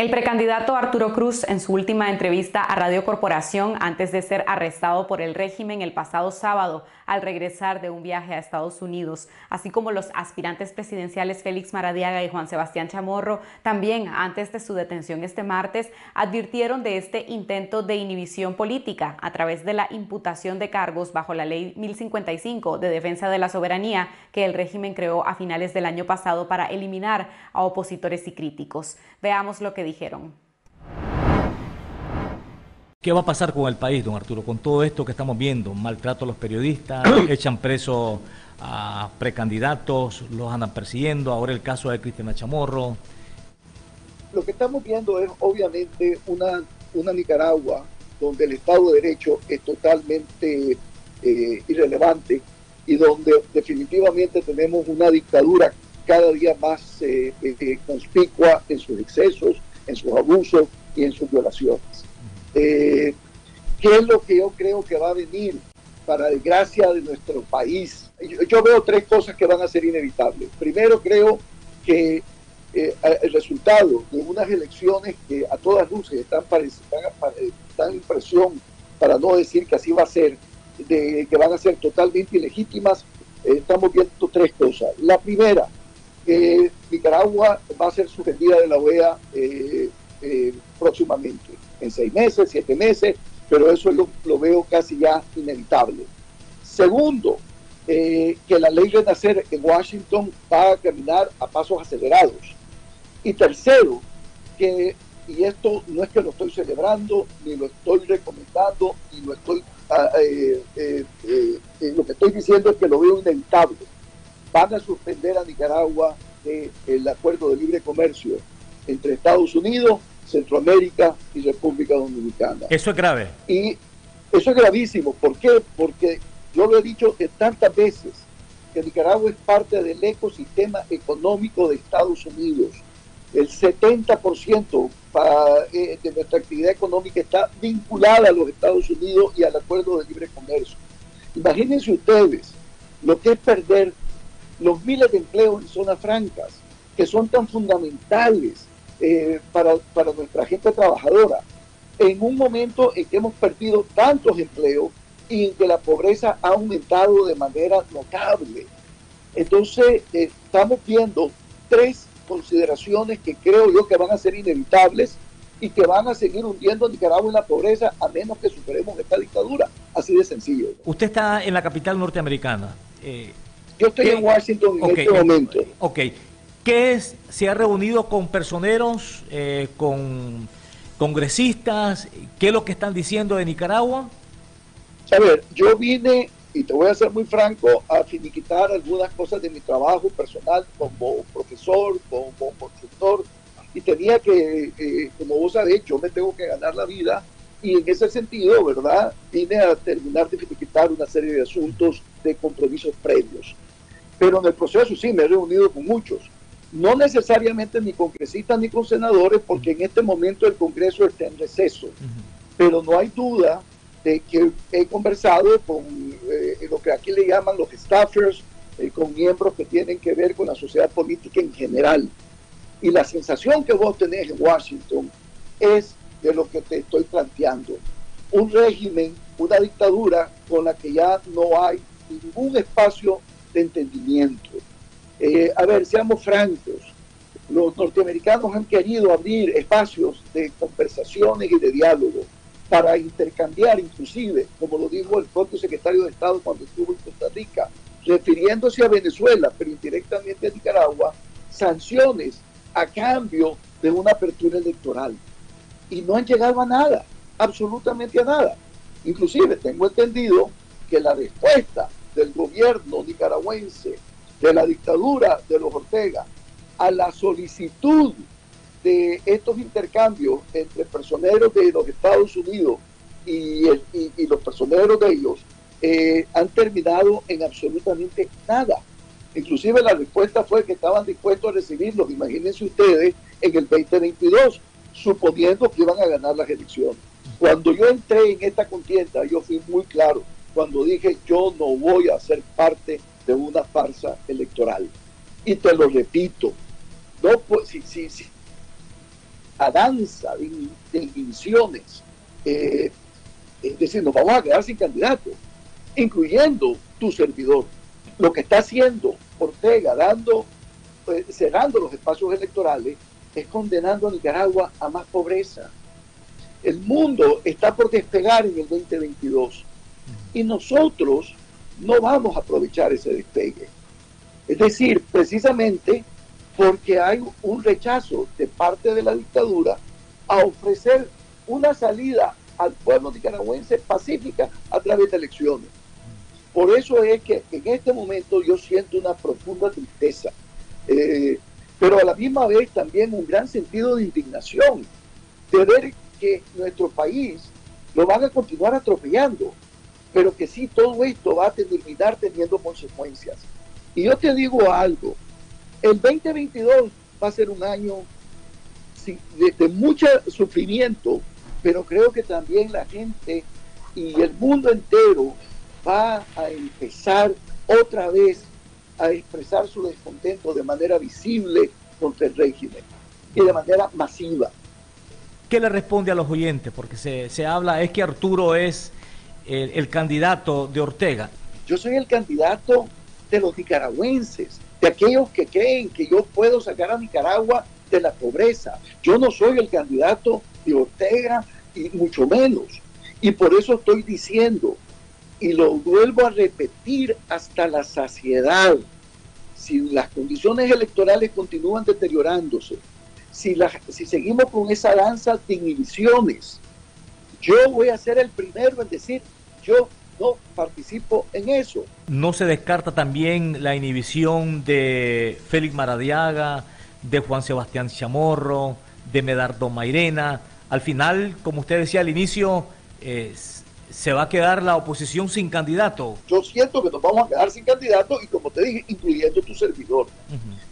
El precandidato Arturo Cruz, en su última entrevista a Radio Corporación, antes de ser arrestado por el régimen el pasado sábado al regresar de un viaje a Estados Unidos, así como los aspirantes presidenciales Félix Maradiaga y Juan Sebastián Chamorro, también antes de su detención este martes, advirtieron de este intento de inhibición política a través de la imputación de cargos bajo la Ley 1055 de Defensa de la Soberanía que el régimen creó a finales del año pasado para eliminar a opositores y críticos. Veamos lo que dijeron. ¿Qué va a pasar con el país, don Arturo, con todo esto que estamos viendo? Maltrato a los periodistas, echan preso a precandidatos, los andan persiguiendo, ahora el caso de Cristina Chamorro. Lo que estamos viendo es obviamente una, una Nicaragua donde el Estado de Derecho es totalmente eh, irrelevante y donde definitivamente tenemos una dictadura cada día más eh, eh, conspicua en sus excesos, en sus abusos y en sus violaciones. Eh, ¿Qué es lo que yo creo que va a venir para desgracia de nuestro país? Yo, veo tres cosas que van a ser inevitables. Primero, creo que eh, el resultado de unas elecciones que a todas luces están, están, impresión, para no decir que así va a ser, de, que van a ser totalmente ilegítimas, eh, estamos viendo tres cosas. La primera, que Nicaragua va a ser suspendida de la OEA próximamente en seis meses, siete meses, pero eso lo, veo casi ya inevitable. Segundo, eh, que la ley de nacer en Washington va a caminar a pasos acelerados. Y tercero, que, y esto no es que lo estoy celebrando, ni lo estoy recomendando, ni lo estoy, ah, eh, eh, lo que estoy diciendo es que lo veo inevitable. Van a suspender a Nicaragua el acuerdo de libre comercio entre Estados Unidos Centroamérica y República Dominicana. Eso es grave. Y eso es gravísimo. ¿Por qué? Porque yo lo he dicho tantas veces, que Nicaragua es parte del ecosistema económico de Estados Unidos. El 70% eh, de nuestra actividad económica está vinculada a los Estados Unidos y al acuerdo de libre comercio. Imagínense ustedes lo que es perder los miles de empleos en zonas francas, que son tan fundamentales eh, para, para nuestra gente trabajadora. En un momento en que hemos perdido tantos empleos y en que la pobreza ha aumentado de manera notable. Entonces, eh, estamos viendo tres consideraciones que creo yo que van a ser inevitables y que van a seguir hundiendo a Nicaragua en la pobreza a menos que superemos esta dictadura. Así de sencillo. Usted está en la capital norteamericana. Eh, yo estoy en Washington en este momento. Ok. ¿Qué es? ¿Se ha reunido con personeros, eh, con congresistas? ¿Qué es lo que están diciendo de Nicaragua? A ver, yo vine, y te voy a ser muy franco, a finiquitar algunas cosas de mi trabajo personal como profesor, como, constructor, y tenía que, eh, como vos sabés, yo me tengo que ganar la vida, y en ese sentido, ¿verdad? Vine a terminar de finiquitar una serie de asuntos de compromisos previos. Pero en el proceso sí me he reunido con muchos no necesariamente ni congresistas ni con senadores, porque en este momento el Congreso está en receso. Pero no hay duda de que he conversado con eh, lo que aquí le llaman los staffers, eh, con miembros que tienen que ver con la sociedad política en general. Y la sensación que vos tenés en Washington es de lo que te estoy planteando. Un régimen, una dictadura con la que ya no hay ningún espacio de entendimiento eh, a ver, seamos francos, los norteamericanos han querido abrir espacios de conversaciones y de diálogo para intercambiar inclusive, como lo dijo el propio secretario de Estado cuando estuvo en Costa Rica, refiriéndose a Venezuela, pero indirectamente a Nicaragua, sanciones a cambio de una apertura electoral. Y no han llegado a nada, absolutamente a nada. Inclusive tengo entendido que la respuesta del gobierno nicaragüense de la dictadura de los Ortega a la solicitud de estos intercambios entre personeros de los Estados Unidos y, los personeros de ellos eh, han terminado en absolutamente nada. Inclusive la respuesta fue que estaban dispuestos a recibirlos, imagínense ustedes, en el 2022, suponiendo que iban a ganar las elecciones. Cuando yo entré en esta contienda, yo fui muy claro cuando dije yo no voy a ser parte de una farsa electoral. Y te lo repito, no, pues, si, si, a danza de, de eh, es decir, nos vamos a quedar sin candidato, incluyendo tu servidor. Lo que está haciendo Ortega, dando, eh, cerrando los espacios electorales, es condenando a Nicaragua a más pobreza. El mundo está por despegar en el 2022 y nosotros no vamos a aprovechar ese despegue. Es decir, precisamente porque hay un rechazo de parte de la dictadura a ofrecer una salida al pueblo nicaragüense pacífica a través de elecciones. Por eso es que en este momento yo siento una profunda tristeza, eh, pero a la misma vez también un gran sentido de indignación de ver que nuestro país lo van a continuar atropellando, pero que sí todo esto va a terminar teniendo consecuencias. Y yo te digo algo, el 2022 va a ser un año de, mucho sufrimiento, pero creo que también la gente y el mundo entero va a empezar otra vez a expresar su descontento de manera visible contra el régimen y de manera masiva. ¿Qué le responde a los oyentes? Porque se, habla, es que Arturo es el, candidato de Ortega. Yo soy el candidato de los nicaragüenses, de aquellos que creen que yo puedo sacar a Nicaragua de la pobreza. Yo no soy el candidato de Ortega y mucho menos. Y por eso estoy diciendo y lo vuelvo a repetir hasta la saciedad, si las condiciones electorales continúan deteriorándose, si, si seguimos con esa danza de inhibiciones, yo voy a ser el primero en decir, yo no participo en eso. ¿No se descarta también la inhibición de Félix Maradiaga, de Juan Sebastián Chamorro, de Medardo Mairena? Al final, como usted decía al inicio, es se va a quedar la oposición sin candidato. Yo siento que nos vamos a quedar sin candidato y como te dije, incluyendo tu servidor.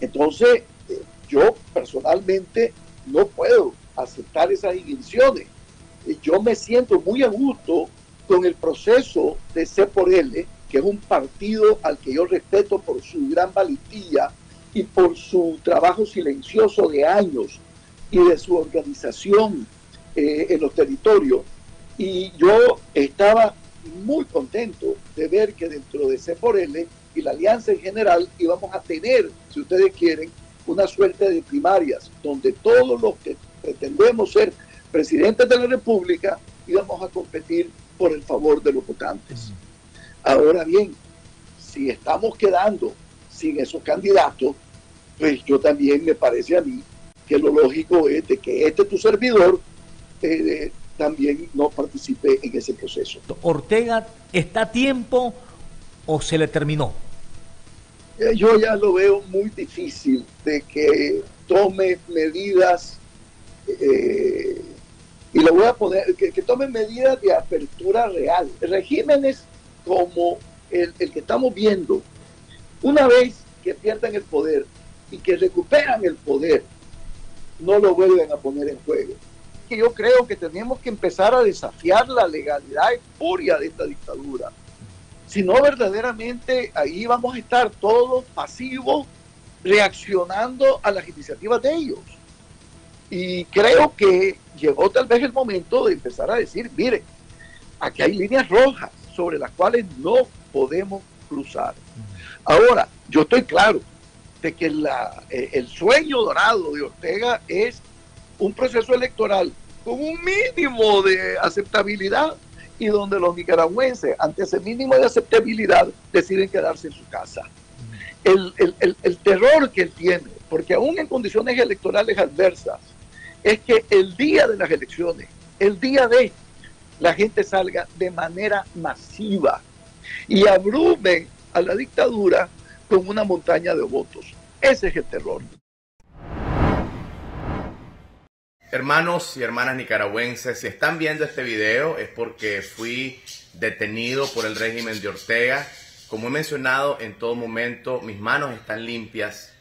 Entonces, eh, yo personalmente no puedo aceptar esas inhibiciones. Yo me siento muy a gusto con el proceso de C por L, que es un partido al que yo respeto por su gran valentía y por su trabajo silencioso de años y de su organización eh, en los territorios. Y yo estaba muy contento de ver que dentro de C por L y la alianza en general íbamos a tener, si ustedes quieren, una suerte de primarias donde todos los que pretendemos ser presidentes de la República íbamos a competir por el favor de los votantes. Ahora bien, si estamos quedando sin esos candidatos, pues yo también me parece a mí que lo lógico es de que este tu servidor eh, también no participe en ese proceso. ¿Ortega está a tiempo o se le terminó? Eh, yo ya lo veo muy difícil de que tome medidas, eh, lo voy a poner, que, tome medidas de apertura real. Regímenes como el, que estamos viendo, una vez que pierdan el poder y que recuperan el poder, no lo vuelven a poner en juego que yo creo que tenemos que empezar a desafiar la legalidad y furia de esta dictadura. Si no, verdaderamente ahí vamos a estar todos pasivos reaccionando a las iniciativas de ellos. Y creo que llegó tal vez el momento de empezar a decir, mire, aquí hay líneas rojas sobre las cuales no podemos cruzar. Ahora, yo estoy claro de que eh, el sueño dorado de Ortega es un proceso electoral con un mínimo de aceptabilidad y donde los nicaragüenses, ante ese mínimo de aceptabilidad, deciden quedarse en su casa. El, el, terror que él tiene, porque aún en condiciones electorales adversas, es que el día de las elecciones, el día de la gente salga de manera masiva y abrume a la dictadura con una montaña de votos. Ese es el terror. Hermanos y hermanas nicaragüenses, si están viendo este video es porque fui detenido por el régimen de Ortega. Como he mencionado en todo momento, mis manos están limpias,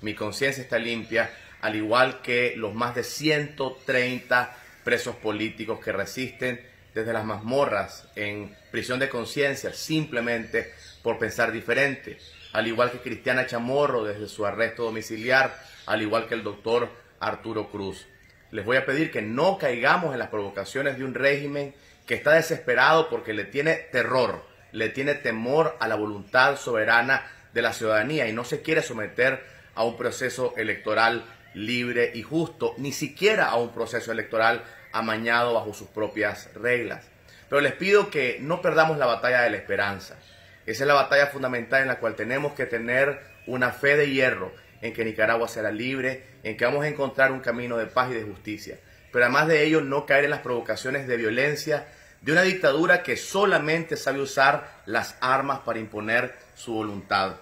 mi conciencia está limpia, al igual que los más de 130 presos políticos que resisten desde las mazmorras en prisión de conciencia simplemente por pensar diferente, al igual que Cristiana Chamorro desde su arresto domiciliar, al igual que el doctor Arturo Cruz. les voy a pedir que no caigamos en las provocaciones de un régimen que está desesperado porque le tiene terror, le tiene temor a la voluntad soberana de la ciudadanía y no se quiere someter a un proceso electoral libre y justo, ni siquiera a un proceso electoral amañado bajo sus propias reglas. Pero les pido que no perdamos la batalla de la esperanza. Esa es la batalla fundamental en la cual tenemos que tener una fe de hierro en que Nicaragua será libre, en que vamos a encontrar un camino de paz y de justicia. Pero además de ello, no caer en las provocaciones de violencia de una dictadura que solamente sabe usar las armas para imponer su voluntad.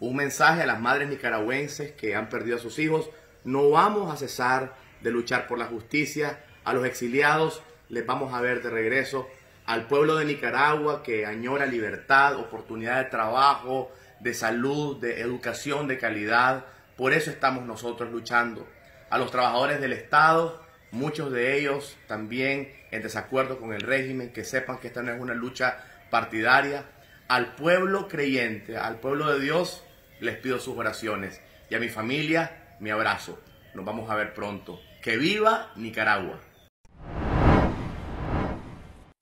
Un mensaje a las madres nicaragüenses que han perdido a sus hijos, no vamos a cesar de luchar por la justicia, a los exiliados les vamos a ver de regreso, al pueblo de Nicaragua que añora libertad, oportunidad de trabajo, de salud, de educación de calidad, por eso estamos nosotros luchando. A los trabajadores del Estado, muchos de ellos también en desacuerdo con el régimen, que sepan que esta no es una lucha partidaria. Al pueblo creyente, al pueblo de Dios, les pido sus oraciones. Y a mi familia, mi abrazo. Nos vamos a ver pronto. Que viva Nicaragua.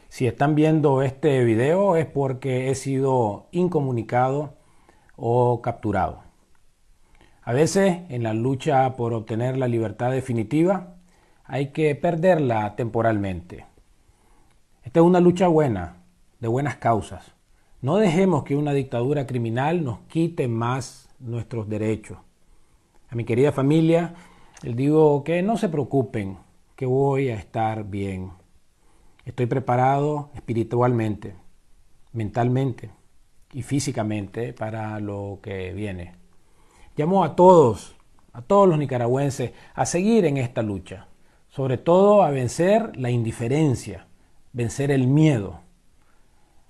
Si están viendo este video es porque he sido incomunicado o capturado. A veces en la lucha por obtener la libertad definitiva hay que perderla temporalmente. Esta es una lucha buena, de buenas causas. No dejemos que una dictadura criminal nos quite más nuestros derechos. A mi querida familia les digo que no se preocupen, que voy a estar bien. Estoy preparado espiritualmente, mentalmente y físicamente para lo que viene. Llamo a todos, a todos los nicaragüenses, a seguir en esta lucha, sobre todo a vencer la indiferencia, vencer el miedo.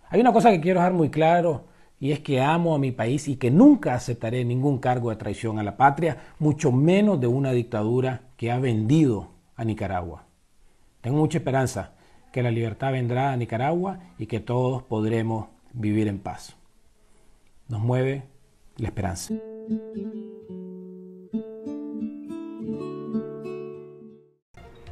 Hay una cosa que quiero dejar muy claro y es que amo a mi país y que nunca aceptaré ningún cargo de traición a la patria, mucho menos de una dictadura que ha vendido a Nicaragua. Tengo mucha esperanza que la libertad vendrá a Nicaragua y que todos podremos vivir en paz. Nos mueve la esperanza.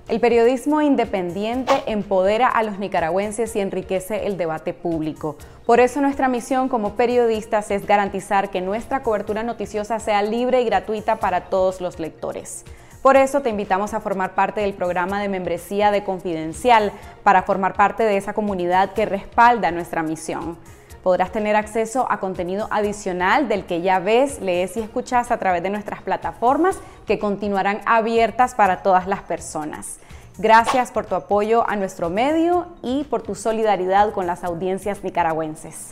El periodismo independiente empodera a los nicaragüenses y enriquece el debate público. Por eso nuestra misión como periodistas es garantizar que nuestra cobertura noticiosa sea libre y gratuita para todos los lectores. Por eso te invitamos a formar parte del programa de membresía de Confidencial para formar parte de esa comunidad que respalda nuestra misión. Podrás tener acceso a contenido adicional del que ya ves, lees y escuchas a través de nuestras plataformas que continuarán abiertas para todas las personas. Gracias por tu apoyo a nuestro medio y por tu solidaridad con las audiencias nicaragüenses.